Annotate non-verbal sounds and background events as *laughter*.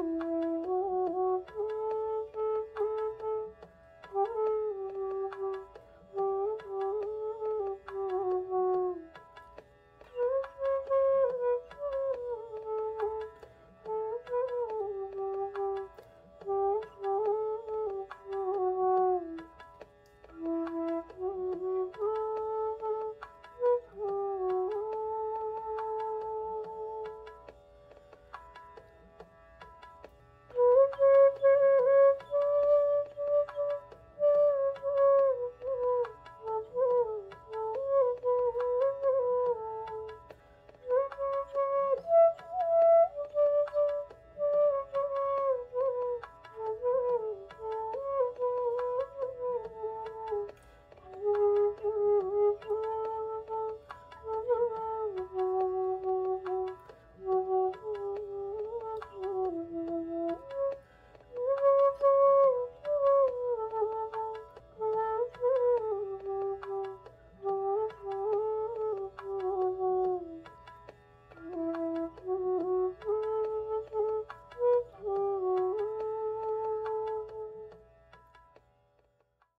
Mm-hmm. *laughs*